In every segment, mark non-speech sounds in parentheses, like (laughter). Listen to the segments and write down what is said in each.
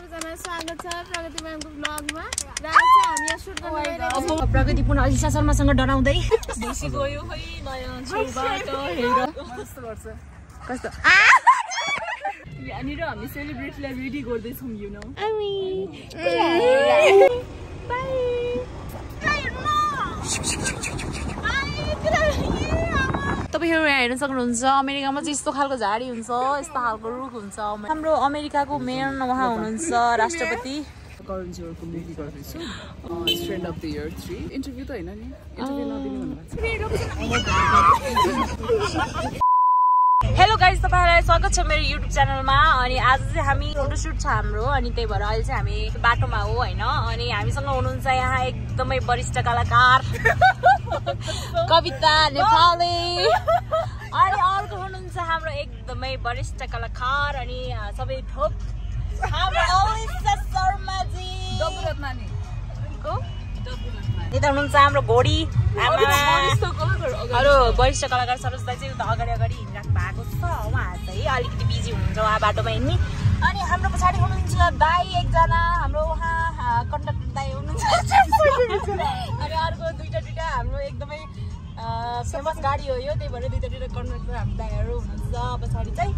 सबैजना स्वागत छ प्रगति म्यामको ब्लगमा। र आज चाहिँ हामी यहाँ सुट गर्न गइरहेको छौँ। अब प्रगति पुनः अलिसा शर्मासँग डराउँदै बेसी गयो खै नयाँ छेउबाट (laughs) हेर। कस्तो यहाँनिर हामी सेलिब्रेटीलाई रेडी गर्दैछौँ यु नो तपाईँहरू यहाँ हेर्न सक्नुहुन्छ। अमेरिकामा चाहिँ यस्तो खालको झाडी हुन्छ यस्तो खालको रुख हुन्छ। हाम्रो अमेरिकाको मेयर उहाँ हुनुहुन्छ राष्ट्रपति। करण जिवरको मुभी गर्दैछु strand of the year three interview त होइन नि? इन्टरभ्यू नदिनु भन्नुभएको छ हेलो गाइज तपाईँहरूलाई स्वागत छ मेरो युट्युब च्यानलमा अनि आज चाहिँ हामी फोटोसुट छ हाम्रो अनि त्यही भएर अहिले चाहिँ हामी बाटोमा हो होइन? अनि हामीसँग हुनुहुन्छ यहाँ एकदमै वरिष्ठ कलाकार। कविता नेपाली अनि अर्को हुनुहुन्छ हाम्रो एकदमै वरिष्ठ कलाकार अनि सबै थोक? यता हुनुहुन्छ हाम्रो घोडी आमा अरू वरिष्ठ कलाकार सरोज दाई चाहिँ उता अगाडि अगाडि हिँडिराख्नु भएको छ उहाँ चाहिँ अलिकति बिजी हुनुहुन्छ उहाँ बाटोमा हिँड्ने अनि हाम्रो पछाडि हुनुहुन्छ दाई एकजना हाम्रो उहाँ कन्डक्टर दाई हुनुहुन्छ। अनि अर्को दुइटा दुइटा हाम्रो एकदमै फेमस गाडी हो यो त्यही भएर दुइटा दुइटा कन्डक्टर हाम्रो दाईहरू हुनुहुन्छ। पछाडि चाहिँ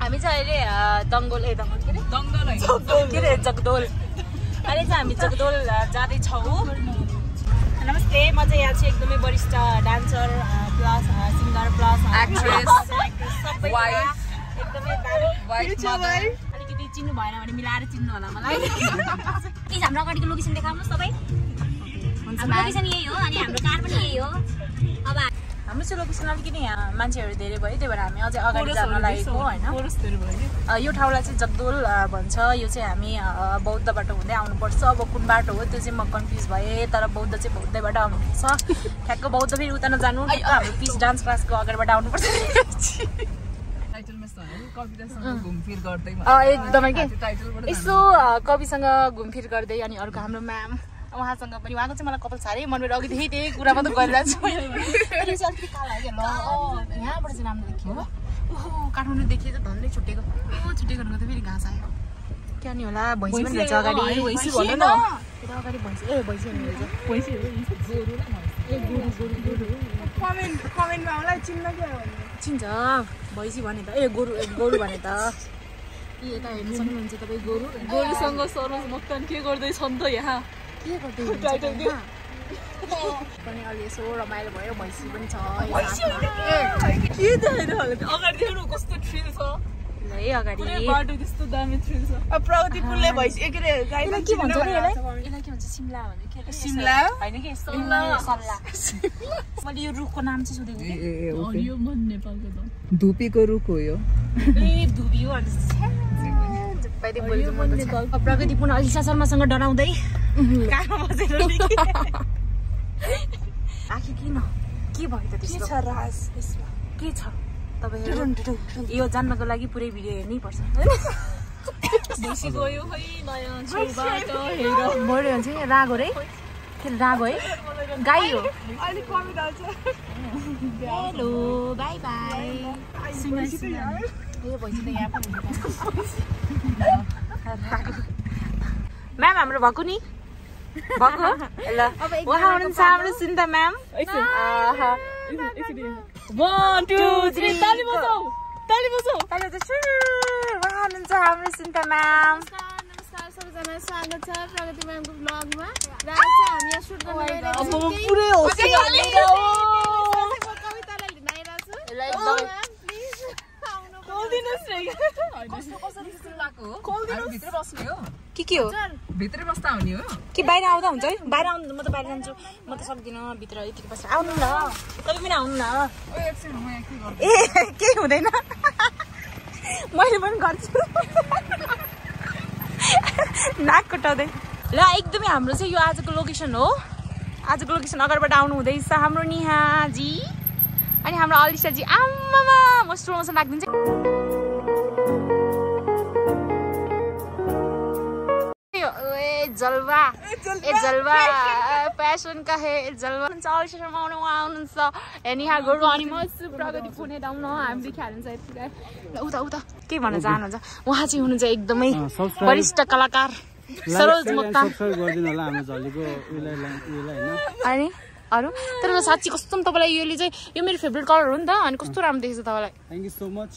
हामी चाहिँ अहिले दङ्गोल ए दङ्गोल के अरे दङ्गल के अरे जगदोल। अहिले चाहिँ हामी जगदोल अ, जाँदैछौँ नमस्ते म चाहिँ यहाँ चाहिँ एकदमै वरिष्ठ dancer plus singer plus Actress. (laughs) सबै. एकदमै चिन्नु भएन भने मिलाएर चिन्नु होला मलाई। (laughs) प्लिज हाम्रो अगाडिको लोकेसन देखाउनुहोस् तपाईँ। हाम्रो लोकेसन यही हो अनि हाम्रो कार पनि यही हो। अब हाम्रो चाहिँ लोकेसन अलिकति यहाँ मान्छेहरू धेरै भयो त्यही भएर हामी अझै अगाडि जान लागेको होइन? यो ठाउँलाई चाहिँ जगदोल भन्छ यो चाहिँ हामी अ, बौद्ध बाटो हुँदै आउनुपर्छ। अब कुन बाटो हो त्यो चाहिँ म कन्फ्युज भएँ तर बौद्ध चाहिँ बौद्धबाट आउनुपर्छ। ठ्याक्क बौद्ध फेरि उता नजानु हाम्रो पिस डान्स क्लासको अगाडिबाट आउनुपर्छ (laughs) टाइटलमा यस्तो होइन कवितासँग घुमफिर गर्दै अ, एकदमै के? यसो कविसँग घुमफिर गर्दै अनि अर्को हाम्रो म्याम उहाँसँग पनि। उहाँको चाहिँ मलाई कपाल साह्रै मन पऱ्यो अघिदेखि त्यही कुरा मात्रै गरिरहेको छु यहाँबाट चाहिँ राम्रो देखियो ओहो काठमाडौँ देखियो त धन्दै छुट्टेको भनेको त फेरि घाँस आयो। क्या नि होला भैँसी पनि रहेछ अगाडि। भैँसी भन न। अगाडि भैँसी ए भैँसी हुने रहेछ। कमेन्टमा आउला चिन्न क्या चिन्छ भैँसी भने त ए गोरु ए गोरु भने त यता हेर्नु सक्नुहुन्छ तपाईँ गोरु गोरुसँग सरोज मोक्तान के गर्दैछन् त यहाँ के गर्दै? पनि अलि यसो रमाइलो भयो भैँसी पनि छ। के अगाडि देख्नु कस्तो थ्रिल छ है अगाडि। छ भइसक्यो के अरे के भन्छ यसलाई? के भन्छ सिमला के? सिमला? होइन कि मैले यो रुखको नाम चाहिँ सोधेको कि? धुपीको रुख हो यो। ए हो छ। प्रगति पुनः अलिसा शर्मासँग डराउँदै (laughs) आखिर किन? के भयो त त्यस्तो राज के छ? तपाईँहरू यो जान्नको लागि पुरै भिडियो हेर्नै पर्छ। (laughs) बढ्यो भने चाहिँ रागो रे। के रागो है गाई हो। Hello by by. म्याम हाम्रो भएको नि? भएको? (laughs) ल उहाँ हुनुहुन्छ हाम्रो सुन्दा म्याम। वान टू थ्री ताली बजाऊ ताली बजाऊ उहाँ हुनुहुन्छ हाम्रो सुन्दा म्याम नमस्कार नमस्कार सबैजना स्वागत छ प्रगति म्यामको ब्लगमा र आज हामी यहाँ सुट कवितालाई छु भित्र बस्ने हो के के हो? भित्रै बस्दा हुने हो। कि बाहिर आउँदा हुन्छ है? बाहिर आउनु म त बाहिर जान्छु। म त सक्दिनँ भित्र यतिकै बसेर आउनु न। तपाईँ पनि आउनु न। ए केही हुँदैन। मैले पनि गर्छु। नाक कटाउँदै। ल एकदमै हाम्रो चाहिँ यो आजको लोकेसन हो। आजको लोकेसन अगाडिबाट आउनु हुँदैछ हाम्रो निहाजी। अनि हाम्रो अलिसाजी आमामा म स्लो मोसन ए जलवा प्यासन का हे ए जलवा। हुन्छ अवश्य शर्मा आउनु उहाँ आउनुहुन्छ। नेहा गोरु अनि म छु प्रगति पुणे दाउन हामी देखाइहाल्छ यतिकै। ल उता उता। के भन्न चाहनुहुन्छ? उहाँ चाहिँ हुनुहुन्छ एकदमै वरिष्ठ कलाकार सरोज अनि? अरू? तर साँच्ची कस्तो तपाईँलाई योले चाहिँ यो मेरो फेभरेट कलर हो नि त। अनि कस्तो राम्रो देख्छ तपाईँलाई? थ्याङ्क यू सो मच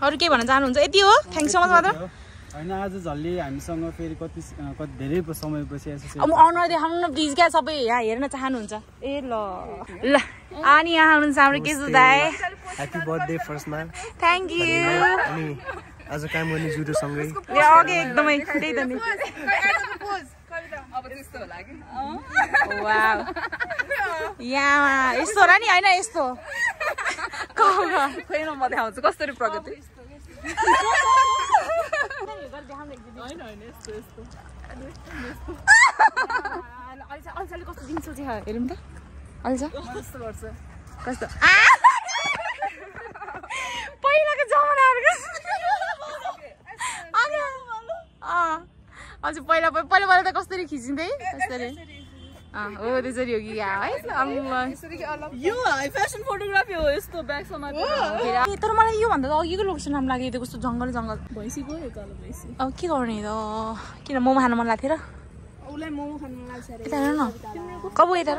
अरू के भन्न चाहनुहुन्छ? यति हो। थ्याङ्क सो मच मात्र होइन आज झल्ली हामीसँग फेरि कति कति धेरै समयपछि अब अनुहार देखाउनु न प्लिज क्या सबै यहाँ हेर्न चाहनुहुन्छ। ए ल। ल अनि यहाँ हुनुहुन्छ हाम्रो केसु दाई। ह्याप्पी बर्थडे फर्स्टमा थ्याङ्क यू अनि आज काम गर्ने जुडोसँगै। ए अघि एकदमै त्यही त नि। अब त्यस्तो होला कि? वाउ। यहाँ यस्तो होला नि होइन यस्तो। खोइ म देखाउँछु कसरी प्रगति? (laughs) अल्छाले कस्तो दिन्छ चाहिँ हेरौँ त अल्छा कस्तो गर्छ कस्तो! पहिलाको जमानाहरूको अँ हजुर पहिला पहिला पहिला त कसरी खिचिँदै कसरी हो त्यसरी हो कि? है अम्मा। यो फेसन फोटोग्राफी हो यस्तो ब्याग समाज तर मलाई योभन्दा त अघिको लोकेसन राम्रो लाग्यो त्यो कस्तो जङ्गल जङ्गल। भैँसी गयो तल भैँसी। अब के गर्ने त? किन मोमो खानु मन लाग्थ्यो र उसलाई मोमो खानु मन लाग्छ यता हेर न। कबु यता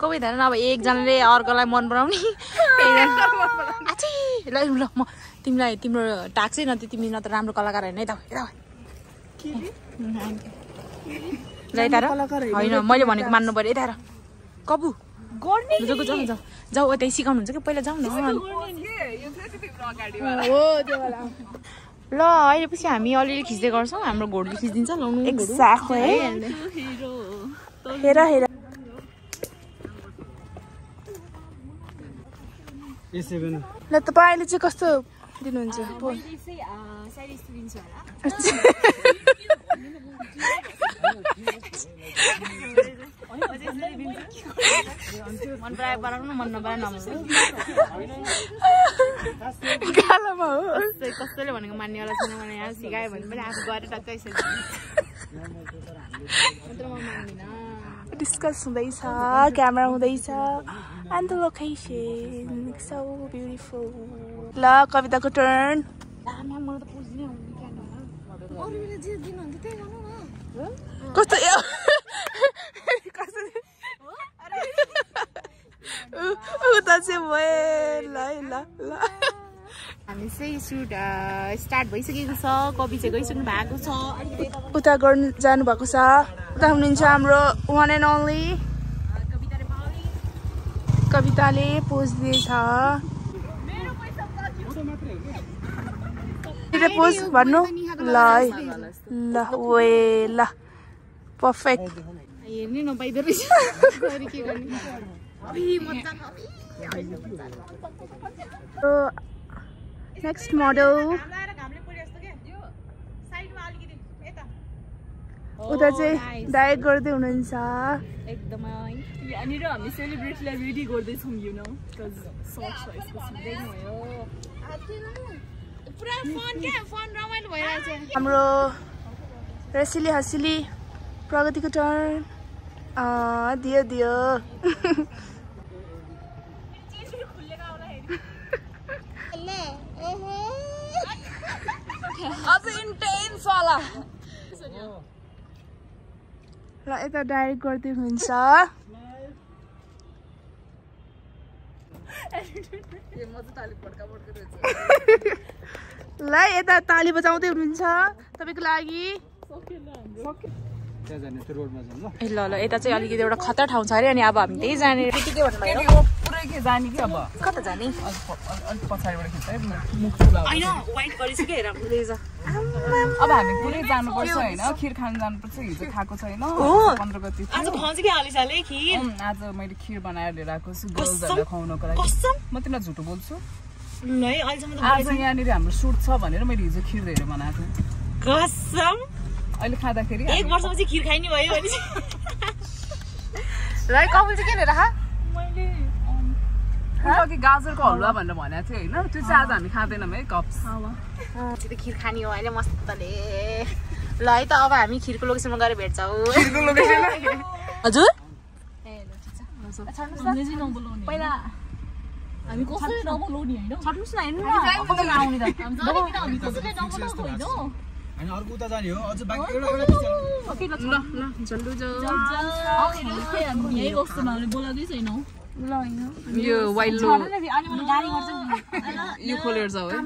कबु यता न? अब एकजनाले अर्कोलाई मन पराउने। आची ल ल म तिमीलाई तिम्रो टाक चाहिँ न त्यो तिमी न त राम्रो कलाकार होइन। यता यता ल यता होइन मैले भनेको मान्नु पऱ्यो यता हेर कबु। जाऊ त्यही सिकाउनुहुन्छ कि? पहिला जाऊ न। हो त्यो बेला ल अहिले पछि हामी अलिअलि खिच्दै गर्छौँ। हाम्रो घोडले खिचिदिन्छ लाउनु हेर हेर। A seven. ल तपाईँले चाहिँ कस्तो दिनुहुन्छ? (laughs) पराउनु मन कालोमा हो। कसै कसैले भनेको मान्नेवाला छैन भने यहाँ सिकायो भने पनि आफू गएर टक्कै डिस्कस हुँदैछ क्यामेरा हुँदैछ। And the location so beautiful ल कविताको टर्न मलाई कस्तो उता चाहिँ भयो ल ल ल हामी चाहिँ सुट स्टार्ट भइसकेको छ कवि चाहिँ गइसक्नु भएको छ उता गर्नु जानुभएको छ उता हुनुहुन्छ हाम्रो वान एन्ड ओन्ली कविताले पोज दिएछ पोज भन्नु ल है ल वे ल पर्फेक्ट हेर्नै नपाइदो रहेछ के गर्ने नेक्स्ट मोडल उता चाहिँ डाइट गर्दै हुनुहुन्छ एकदमै यहाँनिर हामी सेलिब्रिटीलाई रेडी गर्दैछौँ यु नो हाम्रो रसिली हसिली प्रगतिको टर्न दियो दियो। (laughs) अझ इन्टेन्स वाला र यता डाइरेक्ट गर्दै हुनुहुन्छ ल यता ताली बजाउँदै हुनुहुन्छ। तपाईँको लागि। ए ल ल यता चाहिँ अलिकति एउटा खतरा ठाउँ छ अरे अनि अब हामी त्यही जाने के भन्नुभयो यो पुरै के जाने कि अब? कता जाने? अलिक प- अलिक पछाडिबाट खिच्छ है मुख ठुला होइन वाइट गरिसकेर हुँदैछ अब हामी पुरै जानुपर्छ होइन? खिर खान जानुपर्छ हिजो खाएको छैन। पन्ध्र गति आज थियो। खुवाउँछ कि हालिसाले खिर? अँ, आज मैले खिर बनाएर लिएर आएको छु गर्ल्सहरूलाई खुवाउनको लागि। कसम? म तिमीलाई झुटो बोल्छु। आज यहाँनिर हाम्रो सुट छ भनेर मैले हिजो खिर धेरै बनाएको कसम? अहिले खाँदाखेरि एक वर्षपछि खिर खाइ नि भयो भने ल कपाल चाहिँ के लिएर अघि गाजरको हलुवा भनेर भनेको थियो होइन? त्यो चाहिँ आज हामी खाँदैनौँ है कप्स। चाहिँ त खिर खाने हो अहिले मस्तले। ल है त अब हामी खिरको लोकेसनमा गएर भेट्छौँ। हजुर? पहिला हामी कसरी नबोलाउने होइन। हामी अर्को उता जाने हो अझ बाँकी एउटा एउटा ल ल झन्डु जाऊ यही कस्तो नले बोलाउँदै छैनौ यो वाइल्ड लो अनि मैले गाडी गर्छु नि यो खोलेर जाऊ है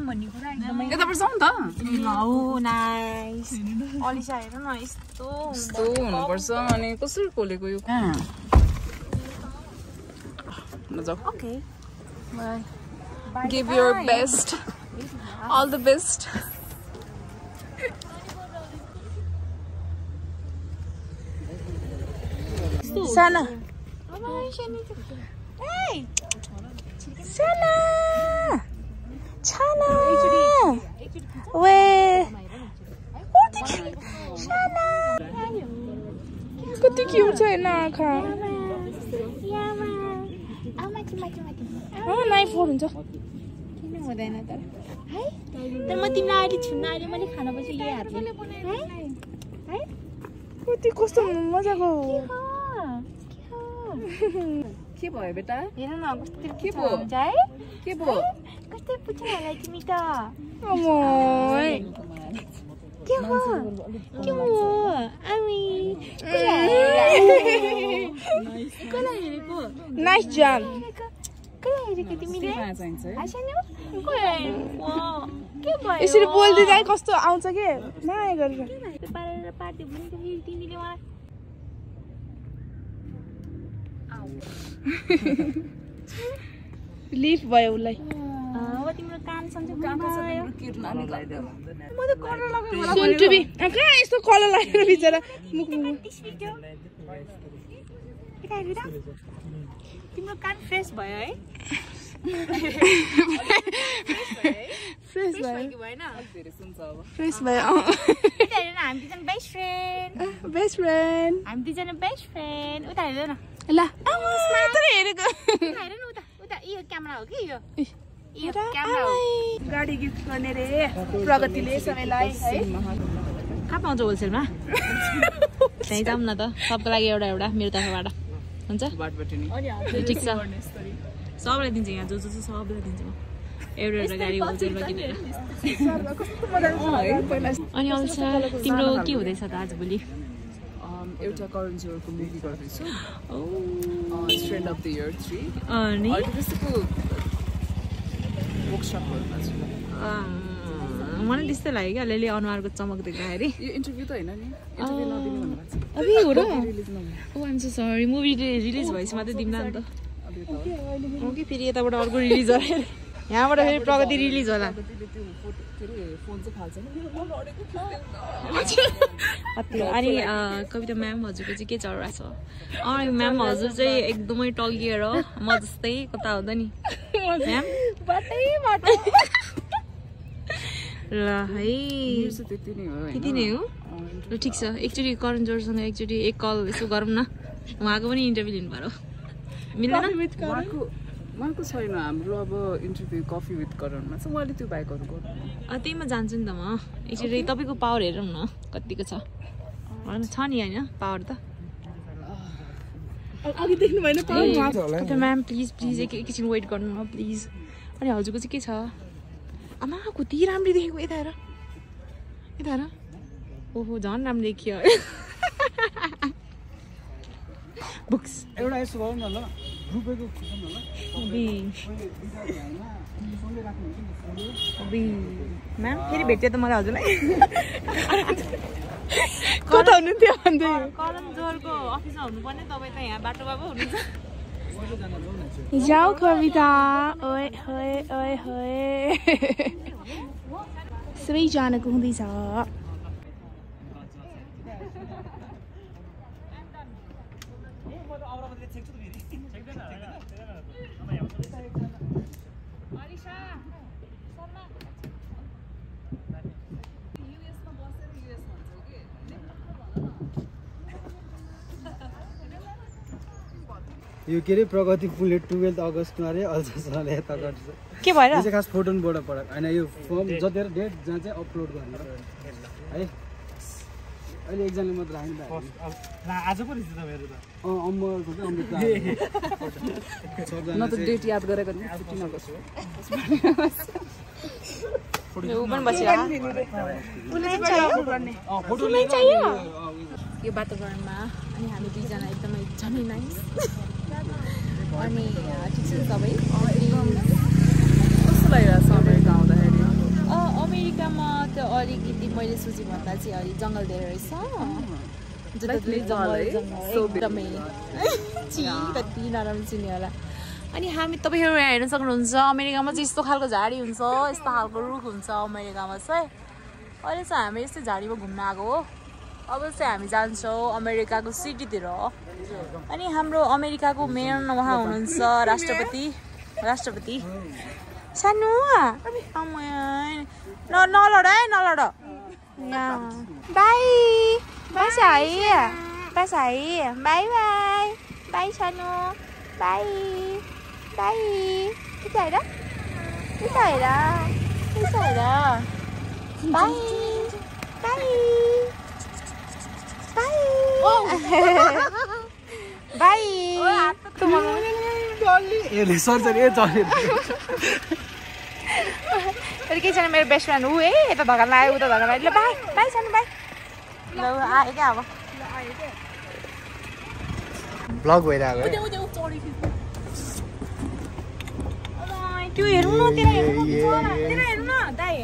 यताबाट जाउँ नि त हो नाइस अलिसा हेर न यस्तो यस्तो हुनुपर्छ अनि कसरी खोलेको यो जाऊ give your best all the best साना साना छाना वे कति क्युट छ हेर्न आँखा नाइफ हुन्छ हुँदैन तर है तर म तिमीलाई अहिले छुन्न अहिले मैले खाना पछि यही हातले कति कस्तो मजाको के भयो बेटा हेर न कस्तो के भयो? है के भयो कस्तै पुच्छ होला तिमी त अमोय के हो के हो आमी कसलाई हेरेको नाइस जान कसलाई हेरेको तिमीले चाहिन्छ है आइसान्यो कसलाई हेरेको के भयो यसरी बोल्दिँदा कस्तो आउँछ के माया गरेर पारेर भने फेरि तिमीले मलाई लिफ भयो उसलाई। कहाँ यस्तो कलर लागेर बिचरा? मुख मुख तिम्रो कान फ्रेस भयो है। फ्रेस भयो। फ्रेस हामी दुईजना बेस्ट फ्रेन्ड बेस्ट फ्रेन्ड हामी दुईजना बेस्ट फ्रेन्ड उता हेर न। ल। हेरेको। (laughs) यो क्यामेरा हो कि यो? यो क्यामेरा हो। गाडी गिफ्ट गर्ने रे प्रगतिले सबैलाई है। कहाँ पाउँछ होलसेलमा? (laughs) त्यहीँ जाऊँ न त। सबको लागि एउटा एउटा मेरो तर्फबाट। हुन्छ? ठिक छ। सबलाई दिन्छु यहाँ जो जो छ सबलाई दिन्छु म। एउटा एउटा गाडी होलसेलमा किनेर। अनि अल्छा तिम्रो के हुँदैछ त आजभोलि एउटा करण जोहरको मुभी गर्दैछु? Student of the year three अनि? त्यस्तोको वर्कसपहरूमा छु। मलाई त्यस्तै लाग्यो कि अलिअलि अनुहारको चमक देख्दाखेरि। यो इन्टरभ्यू त होइन नि। अबि हो र। ओ I'm so sorry movie release भएपछि मात्रै दिउँला नि त। अब यो त। हो कि फेरि यताबाट अर्को रिलिज होला। यहाँबाट फेरि प्रगति रिलिज होला। अनि अँ, कविता म्याम हजुरको चाहिँ के चलिरहेको छ अँ म्याम हजुर चाहिँ एकदमै टल्किएर म जस्तै कता हुँदा नि म्याम ल है नै त्यति नै हो ल ठिक छ एकचोटि करण जोरसँग एकचोटि एक कल यसो गरौँ न उहाँको पनि इन्टरभ्यू लिनु पऱ्यो मिल्दैन उहाँको छैन हाम्रो अब इन्टरभ्यू कफी विथ करणमा चाहिँ उहाँले त्यो बाइकहरू गर्नु अँ, त्यहीमा जान्छु नि त म। एकचोटि तपाईँको पावर हेरौँ न कतिको छ? छ नि होइन पावर त। अघि देख्नु भएन म्याम प्लिज प्लिज एक एकैछिन वेट गर्नु न प्लिज अनि हजुरको चाहिँ के छ? आमा कति राम्ररी देखेको यता हेर। यता हेर। ओहो झन् राम्रो देखियो। (laughs) बुक्स। एउटा यसो गरौँ न ल। म्याम फेरि भेट्यो त मलाई हजुरलाई। कता हुनुहुन्थ्यो? भन्दै। कलम जोरको अफिसमा हुनुपर्ने तपाईँ त यहाँ बाटोमा पो हुनुहुन्छ। जाऊ कविता। ओए होए ओए होए सबैजनाको हुँदैछ। यो के अरे प्रगति पुलले टुवेल्थ अगस्तमा अरे अल्छासम्म यता गर्छ। के भएर? यो चाहिँ खास फोटोबाट पढाएको होइन यो फर्म जति डेट जहाँ चाहिँ अपलोड गर्ने है। अहिले एकजनाले मात्र आयो नि त आज पो रहेछ तपाईँहरू त। अँ अम्बरको (laughs) चाहिँ अमृत न त डेट याद गरेको फिफ्टिन अगस्त (laughs) यो वातावरणमा अनि हामी दुईजना एकदमै झनै नाइस अनि ठिक छ अनि कस्तो लागिरहेको छ अमेरिका आउँदाखेरि? अमेरिकामा त अलिकति मैले सोचेभन्दा चाहिँ अलिक जङ्गल धेरै रहेछ। एकदमै। कति नराम्रो चिने होला। अनि हामी तपाईँहरू यहाँ हेर्न सक्नुहुन्छ अमेरिकामा चाहिँ यस्तो खालको झाडी हुन्छ यस्तो खालको रुख हुन्छ अमेरिकामा चाहिँ। अहिले चाहिँ हामी यस्तै झाडीमा घुम्न आएको हो। अब चाहिँ हामी जान्छौँ अमेरिकाको सिटीतिर अनि हाम्रो अमेरिकाको मेयर उहाँ हुनुहुन्छ राष्ट्रपति। राष्ट्रपति। सानो नलड है नलड। बाई। बाई साई। Bye Sai. Bye bye. By सानो बाई। बाई। यता हेर। यता हेर। यता हेर। बाई। बाई बाई बाई ए सरी सरी ए चले तर केही छैन मेरो बेस्ट फ्रेन्ड ऊ है यता धगा लगायो उता धगा लगायो ल बाई बाई सानो बाई ल आयो क्या अब ब्लग भइरहेको है त्यो हेर्नु न त्यहाँ हेर्नु ए, ए, न ए। त्यहाँ हेर्नु न दाइ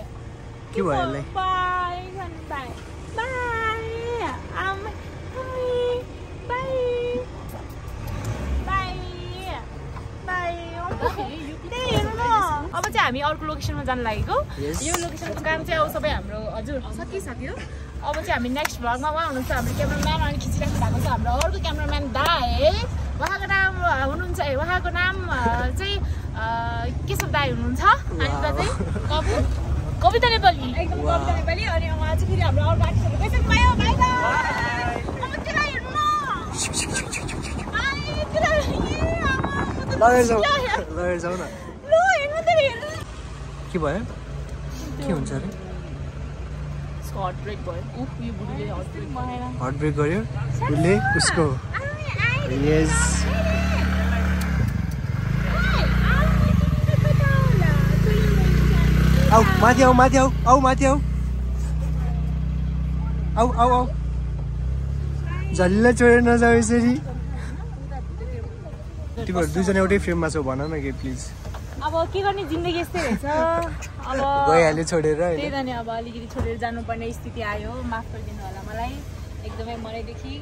के भयो त्यही हेर्नु न। अब चाहिँ हामी अर्को लोकेसनमा जानु लागेको. यो लोकेसनको काम चाहिँ अब सबै हाम्रो हजुर सकिसक्यो। अब चाहिँ हामी नेक्स्ट भ्लगमा उहाँ हुनुहुन्छ हाम्रो क्यामराम्यान अनि खिचिराख्नु भएको छ हाम्रो अर्को क्यामराम्यान दाई। उहाँको नाम हुनुहुन्छ ए उहाँको नाम चाहिँ केशव दाई हुनुहुन्छ। अनि उता चाहिँ कवि कविता नेपाली। एकदम कविता अनि फेरि हाम्रो आर्टिस्टहरू गइसक्नु भयो बाई के भयो? के हुन्छ अरे? हट ब्रेक गर्यो। उसले उसको यस आऊ माथि आऊ माथि आऊ आऊ माथि आऊ आऊ आऊ आऊ झल्लै छोडेर नजाऊ यसरी। तिमीहरू दुईजना एउटै फ्रेममा छौ भन न के प्लिज अब के गर्ने जिन्दगी यस्तै रहेछ? अब गइहाल्यो छोडेर त्यही त नि अब अलिकति छोडेर जानुपर्ने स्थिति आयो। माफ गरिदिनु होला मलाई। एकदमै मनैदेखि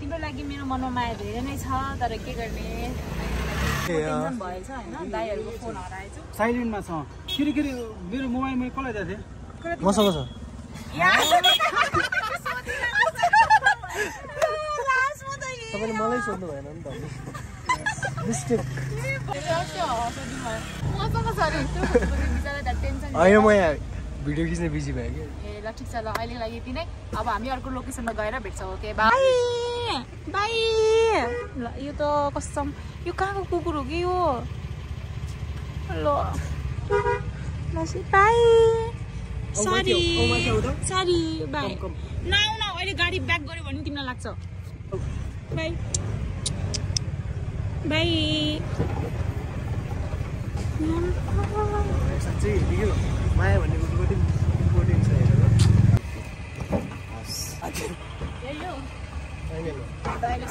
तिम्रो लागि मेरो मनमा माया धेरै नै छ तर के गर्ने? साइलेन्टमा छ। किरी किरी मेरो मोबाइल मैले कसलाई दिएको थिएँ? मसँग छ। (laughs) (laughs) तपाईँले मलाई सोध्नु भएन नि त। मिस्टेक अरे होइन म यहाँ भिडियो खिच्ने बिजी भयो कि। ए ल ठिक छ ल अहिलेको लागि यति नै। अब हामी अर्को लोकेसनमा गएर भेट्छौँ ओके? बाई बाई ल यो त कसम यो कहाँको कुकुर हो कि यो ल बाई सरी सरी बाई नआउ न अहिले गाडी ब्याक गऱ्यो भने तिमीलाई लाग्छ बाई बाई साँच्चै माया भन्ने कुरो कति इम्पोर्टेन्ट छ हेरेर अहिले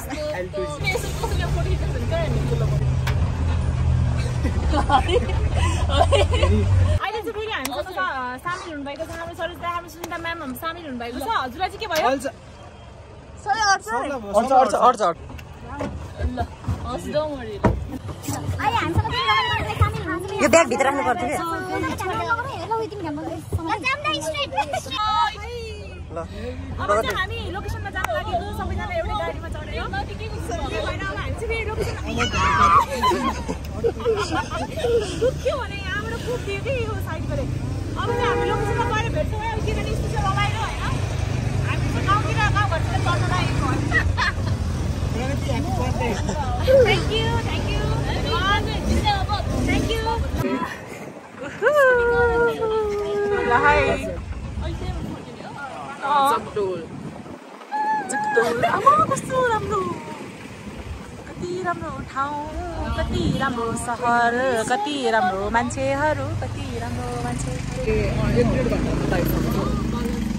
चाहिँ फेरि हामीसँग सामेल हुनुभएको छ हाम्रो सरिता हाम्रो सुनिता म्याम हाम्रो सामेल हुनुभएको छ हजुरलाई चाहिँ के भयो यो ब्याग भित्र राख्नु पर्थ्यो हामी जानु भने यहाँबाट कि यो साइडबाट अब हामी लोकेसनमा गएर भेट्छौँ किनभने यस्तो चाहिँ रमाइलो होइन हामी चाहिँ गाउँतिर गाउँघरतिर चढ्न लागेको thank you thank you thank you ल हाई जगडोल जगदोल आमा कस्तो राम्रो कति राम्रो ठाउँ कति राम्रो सहर कति राम्रो मान्छेहरू कति राम्रो मान्छे अँ, एक डेढ घन्टाको टाइम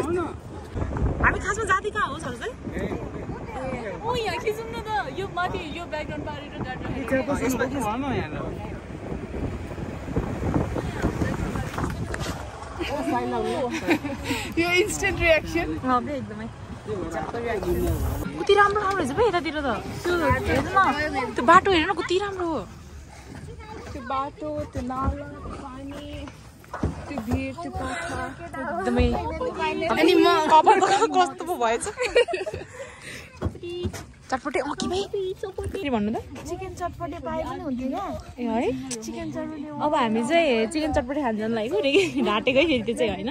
हामी खासमा जाति कहाँ हो सर चाहिँ ओ यहाँ खिचौँ न त यो माथि यो ब्याकग्राउन्ड पारेर यो इन्स्टेन्ट रियाक्सन एकदमै कति राम्रो राम्रो रहेछ पो यतातिर त त्यो हेर्नु न त्यो बाटो हेर्नु न कति राम्रो हो त्यो बाटो त्यो नाला त्यो भिड त्यो पाखा एकदमै अनि म कपाल त कस्तो पो भएछ चटपटे अँ कि भाइ के भन्नु त चिकन चटपटे पाए पनि हुन्थ्यो क्या ए है चिकन चटपटे अब हामी चाहिँ चिकन चटपटे खान जानु लागेको रे ढाँटेकै फेरि त्यो चाहिँ होइन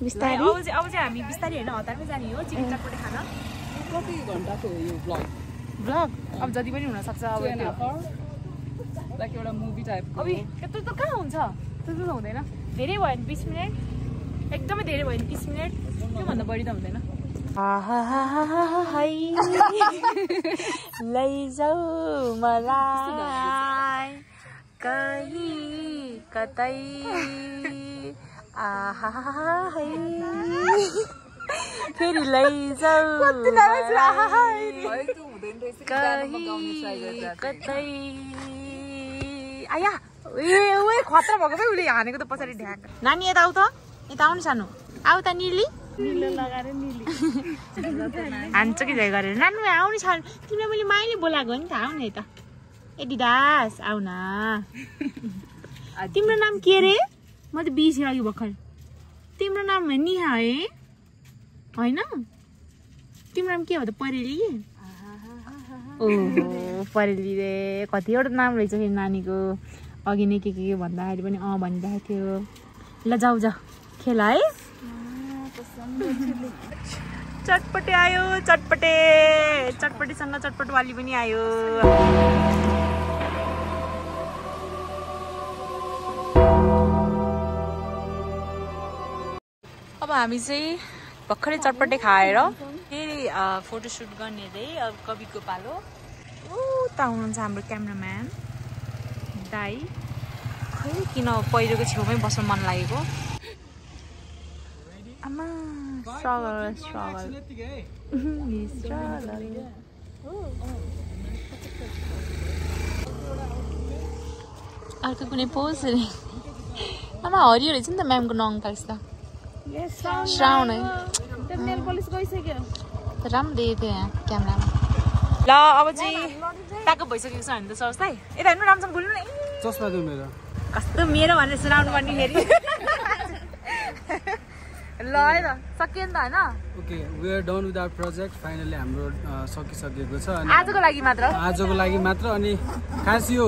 बिस्तारै अब चाहिँ अब चाहिँ हामी बिस्तारै होइन हतारमै जाने हो चिकन चटपटे खान कति घन्टाको हो यो ब्लग ब्लग अब जति पनि हुनसक्छ अब टु एन्ड त्यो हाफ लाइक एउटा मुभी टाइपको अबि त्यत्रो त कहाँ हुन्छ त्यत्रो त हुँदैन। धेरै भयो भने बिस मिनट। एकदमै धेरै भयो भने तिस मिनट। त्योभन्दा बढी त हुँदैन। लैजाऊ मलाई कहीँ कतै आहा है फेरि लैजाऊ try कहीँ। कतै आया। ए खतरा भएको पो उसले हानेको त पछाडि ढ्याक। नानी यता आऊ त। यता आउनु सानो। आऊ त निली। (laughs) हान्छ कि झै गरेर। नानु आउनु छ तिमीलाई मैले माइले बोलाएको हो नि त। आऊ न यता। ए दिदास आऊ न। (laughs) तिम्रो नाम के अरे म त बिर्सेँ अघि भर्खर। तिम्रो नाम निहा है। होइन? तिम्रो नाम के हो त? परेली ओहो परेली रे। कतिवटा नाम रहेछ फेरि नानीको। अघि नै के के भन्दाखेरि पनि अँ भनिरहेको थियो। ल जाऊ जाऊ खेल है। चटपटे आयो चटपटे। चटपटेसँग चटपटवाली पनि आयो। अब हामी चाहिँ भर्खरै चटपटे खाएर फेरि फोटोसुट गर्ने रे अब कविको पालो। उता हुनुहुन्छ हाम्रो क्यामराम्यान। दाई। खै किन पहिरोको छेउमै बस्न मन लागेको? आमा स्ट्रगल स्ट्रगल स्ट्रगल अर्को कुनै पोज रे। आमा हरियो रहेछ नि त म्यामको नङ त। श्रावण है। राम्रो देखेको थियो यहाँ क्यामरामा। ल अब चाहिँ ट्याक्क भइसकेको छ हामी त सस्ता यता हेर्नु राम्रोसँग बोल्नु न। चस्मा दिउँ मेरो। कस्तो मेरो भनेर सुनाउनु पर्ने फेरि। ल है त सकियो नि त होइन? Okay we are done with our project finally हाम्रो सकिसकेको छ आजको लागि मात्र? आजको लागि मात्र अनि खास यो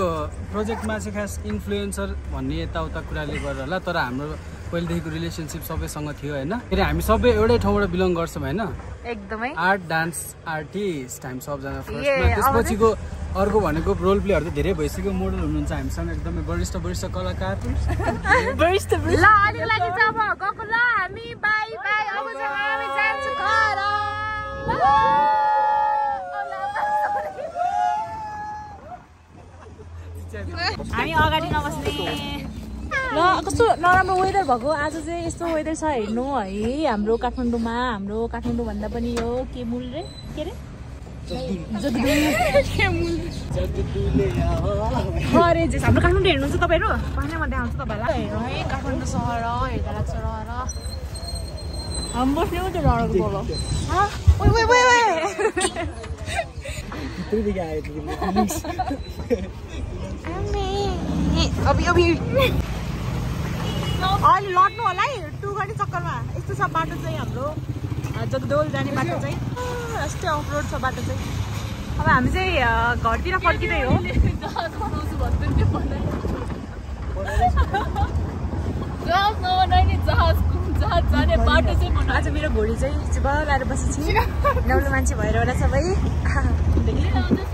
प्रोजेक्टमा चाहिँ खास इन्फ्लुएन्सर भन्ने यताउता कुराले गर्दा होला तर हाम्रो पहिलेदेखिको रिलेसनसिप सबैसँग थियो होइन? फेरि हामी सबै एउटै ठाउँबाट बिलङ गर्छौँ होइन? एकदमै। आर्ट डान्स आर्टिस्ट हामी सबजना त्यसपछिको अर्को भनेको रोल प्लेहरू त धेरै भइसक्यो मोडल हुनुहुन्छ हामीसँग एकदमै वरिष्ठ वरिष्ठ कलाकार। ल अलिक लागि चाहिँ अब गएको ल हामी बाई बाई। अब चाहिँ हामी जान्छौँ घर। हामी अगाडि नबस्ने। ल कस्तो नराम्रो वेदर भएको? आज चाहिँ यस्तो वेदर छ हेर्नु है हाम्रो काठमाडौँमा। हाम्रो काठमाडौँ भन्दा पनि यो के मूल रे? के रे? अरे जेस हाम्रो काठमाडौँ हेर्नुहुन्छ तपाईँहरू पानीमा देखाउँछु तपाईँलाई हेर्नु है काठमाडौँ सहर हेर्दा लाग्छ र र हामी बस्ने हो त्यो लडको बोलो अभि अभि अहिले लड्नु होला है टु गर्ने चक्करमा। यस्तो छ बाटो चाहिँ हाम्रो। जगदोल जाने बाटो चाहिँ यस्तै अफ रोड छ बाटो चाहिँ। अब हामी चाहिँ घरतिर फर्किँदै हो। आज मेरो घोडी चाहिँ चिबा लगाएर बसेको छु नौलो मान्छे भएर होला सबै। (laughs) (laughs)